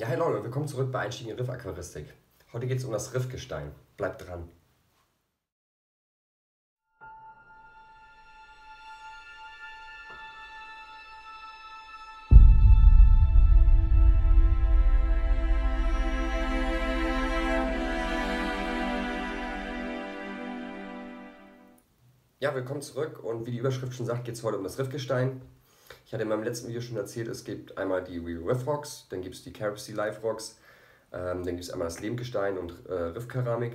Ja, hi Leute, willkommen zurück bei Einstieg in Riff Aquaristik. Heute geht es um das Riffgestein. Bleibt dran. Ja, willkommen zurück und wie die Überschrift schon sagt, geht es heute um das Riffgestein. Ich hatte in meinem letzten Video schon erzählt, es gibt einmal die Real Riff Rocks, dann gibt es die Caribsea Live Rocks, ähm, dann gibt es einmal das Lehmgestein und äh, Riffkeramik.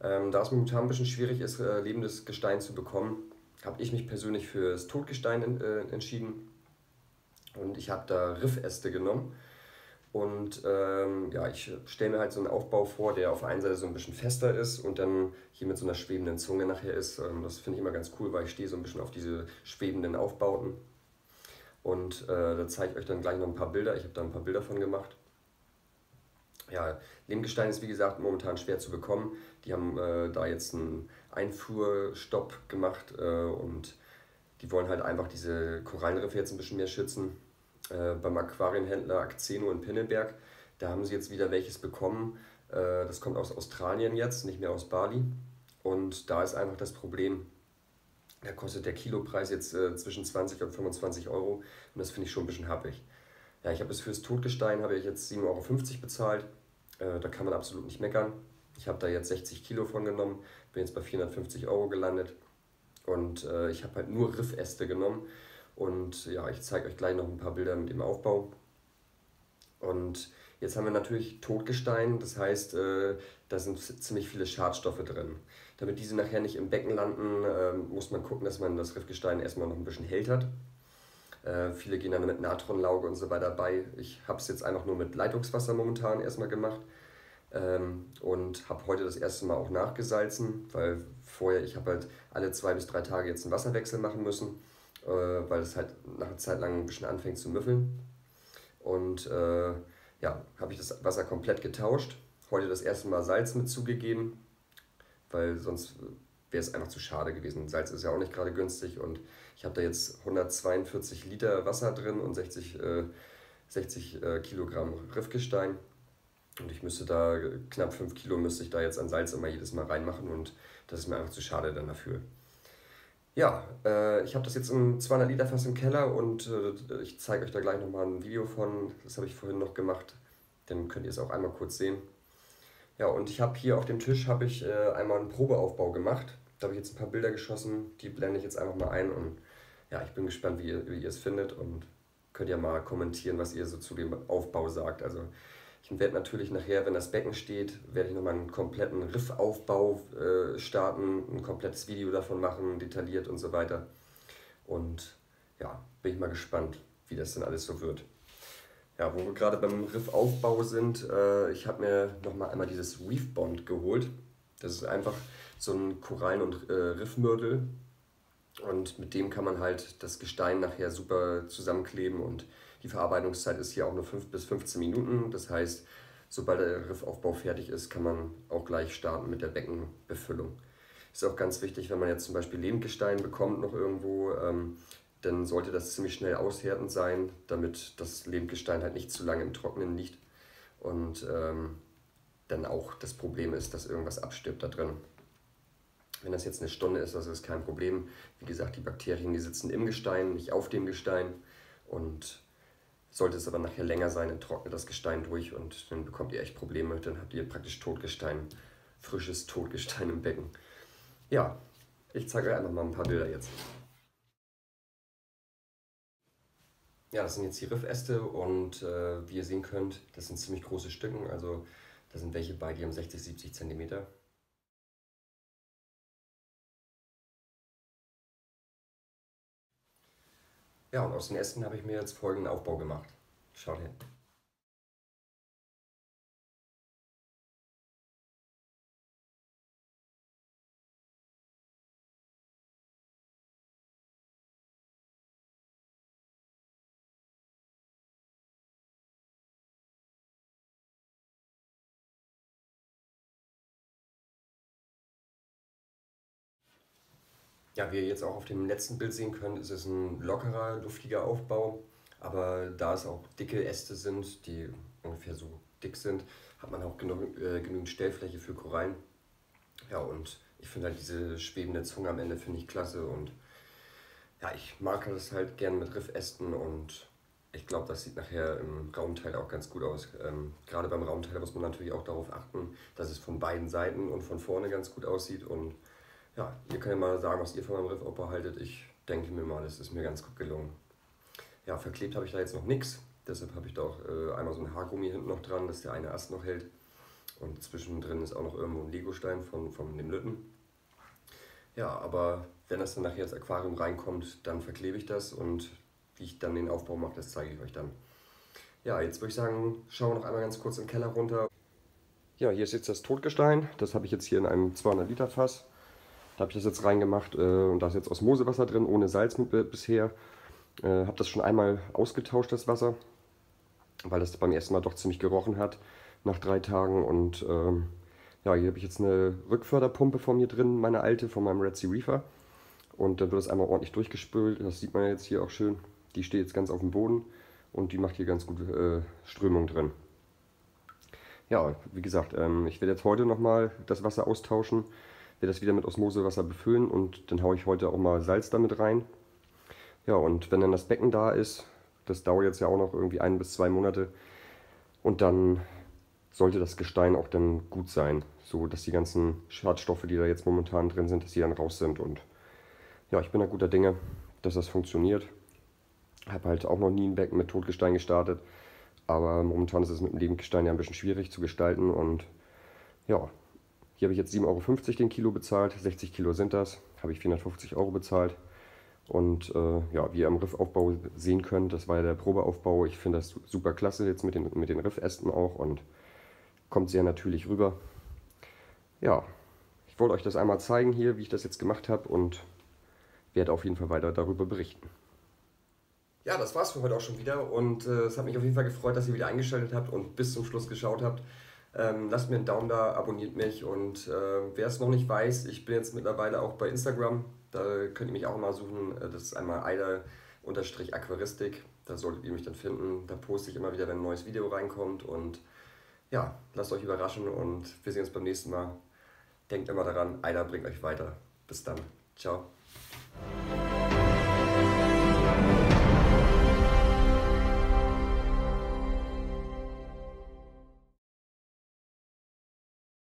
Ähm, da es momentan ein bisschen schwierig ist, äh, lebendes Gestein zu bekommen, habe ich mich persönlich für das Totgestein äh, entschieden. Und ich habe da Riffäste genommen. Und ähm, ja, ich stelle mir halt so einen Aufbau vor, der auf der einen Seite so ein bisschen fester ist und dann hier mit so einer schwebenden Zunge nachher ist. Ähm, das finde ich immer ganz cool, weil ich stehe so ein bisschen auf diese schwebenden Aufbauten. Und äh, da zeige ich euch dann gleich noch ein paar Bilder. Ich habe da ein paar Bilder von gemacht. Ja, Lehmgestein ist wie gesagt momentan schwer zu bekommen. Die haben äh, da jetzt einen Einfuhrstopp gemacht äh, und die wollen halt einfach diese Korallenriffe jetzt ein bisschen mehr schützen. Äh, beim Aquarienhändler Akzeno in Pinneberg, da haben sie jetzt wieder welches bekommen. Äh, das kommt aus Australien jetzt, nicht mehr aus Bali. Und da ist einfach das Problem, da kostet der Kilopreis jetzt äh, zwischen 20 und 25 Euro und das finde ich schon ein bisschen happig. Ja, ich habe es fürs Totgestein habe ich jetzt 7,50 Euro bezahlt. Äh, da kann man absolut nicht meckern. Ich habe da jetzt 60 Kilo von genommen, bin jetzt bei 450 Euro gelandet und äh, ich habe halt nur Riffäste genommen und ja, ich zeige euch gleich noch ein paar Bilder mit dem Aufbau. Und Jetzt haben wir natürlich Totgestein, das heißt, äh, da sind ziemlich viele Schadstoffe drin. Damit diese nachher nicht im Becken landen, äh, muss man gucken, dass man das Riffgestein erstmal noch ein bisschen hält hat. Äh, viele gehen dann mit Natronlauge und so weiter bei. Ich habe es jetzt einfach nur mit Leitungswasser momentan erstmal gemacht ähm, und habe heute das erste Mal auch nachgesalzen, weil vorher, ich habe halt alle zwei bis drei Tage jetzt einen Wasserwechsel machen müssen, äh, weil es halt nach einer Zeit lang ein bisschen anfängt zu müffeln. Und äh, ja, habe ich das Wasser komplett getauscht. Heute das erste Mal Salz mit zugegeben, weil sonst wäre es einfach zu schade gewesen. Salz ist ja auch nicht gerade günstig und ich habe da jetzt 142 Liter Wasser drin und 60, äh, 60 äh, Kilogramm Riffgestein. Und ich müsste da knapp 5 Kilo müsste ich da jetzt an Salz immer jedes Mal reinmachen und das ist mir einfach zu schade dann dafür. Ja, äh, ich habe das jetzt im 200 Liter Fass im Keller und äh, ich zeige euch da gleich nochmal ein Video von. Das habe ich vorhin noch gemacht. Dann könnt ihr es auch einmal kurz sehen. Ja, und ich habe hier auf dem Tisch habe ich äh, einmal einen Probeaufbau gemacht. Da habe ich jetzt ein paar Bilder geschossen. Die blende ich jetzt einfach mal ein und ja, ich bin gespannt, wie ihr, wie ihr es findet und könnt ihr mal kommentieren, was ihr so zu dem Aufbau sagt. Also ich werde natürlich nachher, wenn das Becken steht, werde ich nochmal einen kompletten Riffaufbau äh, starten, ein komplettes Video davon machen, detailliert und so weiter. Und ja, bin ich mal gespannt, wie das denn alles so wird. Ja, wo wir gerade beim Riffaufbau sind, äh, ich habe mir nochmal einmal dieses Reef Bond geholt. Das ist einfach so ein Korallen- und äh, Riffmörtel. Und mit dem kann man halt das Gestein nachher super zusammenkleben und die Verarbeitungszeit ist hier auch nur 5 bis 15 Minuten. Das heißt, sobald der Riffaufbau fertig ist, kann man auch gleich starten mit der Beckenbefüllung. Ist auch ganz wichtig, wenn man jetzt zum Beispiel Lehmgestein bekommt noch irgendwo, ähm, dann sollte das ziemlich schnell aushärtend sein, damit das Lehmgestein halt nicht zu lange im Trocknen liegt und ähm, dann auch das Problem ist, dass irgendwas abstirbt da drin. Wenn das jetzt eine Stunde ist, das ist kein Problem. Wie gesagt, die Bakterien, die sitzen im Gestein, nicht auf dem Gestein und sollte es aber nachher länger sein, dann trocknet das Gestein durch und dann bekommt ihr echt Probleme. Dann habt ihr praktisch Totgestein, frisches Totgestein im Becken. Ja, ich zeige euch einfach mal ein paar Bilder jetzt. Ja, das sind jetzt die Riffäste und äh, wie ihr sehen könnt, das sind ziemlich große Stücken. Also da sind welche bei, die haben 60, 70 cm. Ja, und aus den Ästen habe ich mir jetzt folgenden Aufbau gemacht. Schaut her. Ja, wie ihr jetzt auch auf dem letzten Bild sehen könnt, ist ein lockerer, luftiger Aufbau. Aber da es auch dicke Äste sind, die ungefähr so dick sind, hat man auch genug, äh, genügend Stellfläche für Korallen. Ja, und ich finde halt diese schwebende Zunge am Ende finde ich klasse und ja, ich mag das halt gern mit Riffästen und ich glaube, das sieht nachher im Raumteil auch ganz gut aus. Ähm, gerade beim Raumteil muss man natürlich auch darauf achten, dass es von beiden Seiten und von vorne ganz gut aussieht. Und ja, ihr könnt ja mal sagen, was ihr von meinem Riffoper haltet. Ich denke mir mal, es ist mir ganz gut gelungen. Ja, verklebt habe ich da jetzt noch nichts. Deshalb habe ich da auch äh, einmal so ein Haargummi hinten noch dran, dass der eine Ast noch hält. Und zwischendrin ist auch noch irgendwo ein Legostein von, von dem Lütten. Ja, aber wenn das dann nachher ins Aquarium reinkommt, dann verklebe ich das und wie ich dann den Aufbau mache, das zeige ich euch dann. Ja, jetzt würde ich sagen, schauen wir noch einmal ganz kurz im Keller runter. Ja, hier ist jetzt das Totgestein. Das habe ich jetzt hier in einem 200 Liter Fass. Da habe ich das jetzt reingemacht äh, und da ist jetzt Osmosewasser drin, ohne Salz mit, äh, bisher. Äh, habe das schon einmal ausgetauscht, das Wasser, weil das beim ersten Mal doch ziemlich gerochen hat nach drei Tagen. Und ähm, ja, hier habe ich jetzt eine Rückförderpumpe von mir drin, meine alte, von meinem Red Sea Reefer. Und dann wird das einmal ordentlich durchgespült. Das sieht man jetzt hier auch schön. Die steht jetzt ganz auf dem Boden und die macht hier ganz gute äh, Strömung drin. Ja, wie gesagt, ähm, ich werde jetzt heute nochmal das Wasser austauschen, werde das wieder mit Osmosewasser befüllen und dann haue ich heute auch mal Salz damit rein. Ja, und wenn dann das Becken da ist, das dauert jetzt ja auch noch irgendwie ein bis zwei Monate und dann sollte das Gestein auch dann gut sein, so dass die ganzen Schadstoffe, die da jetzt momentan drin sind, dass die dann raus sind und ja, ich bin da guter Dinge, dass das funktioniert. Habe halt auch noch nie ein Becken mit Totgestein gestartet. Aber momentan ist es mit dem Lebendgestein ja ein bisschen schwierig zu gestalten. Und ja, hier habe ich jetzt 7,50 Euro den Kilo bezahlt. 60 Kilo sind das. Habe ich 450 Euro bezahlt. Und äh, ja, wie ihr am Riffaufbau sehen könnt, das war ja der Probeaufbau. Ich finde das super klasse jetzt mit den, mit den Riffästen auch und kommt sehr natürlich rüber. Ja, ich wollte euch das einmal zeigen hier, wie ich das jetzt gemacht habe und werde auf jeden Fall weiter darüber berichten. Ja, das war's für heute auch schon wieder und äh, es hat mich auf jeden Fall gefreut, dass ihr wieder eingeschaltet habt und bis zum Schluss geschaut habt. Ähm, lasst mir einen Daumen da, abonniert mich und äh, wer es noch nicht weiß, ich bin jetzt mittlerweile auch bei Instagram. Da könnt ihr mich auch mal suchen. Äh, das ist einmal Eider-Aquaristik. Da solltet ihr mich dann finden. Da poste ich immer wieder, wenn ein neues Video reinkommt. Und ja, lasst euch überraschen und wir sehen uns beim nächsten Mal. Denkt immer daran, Eider bringt euch weiter. Bis dann. Ciao.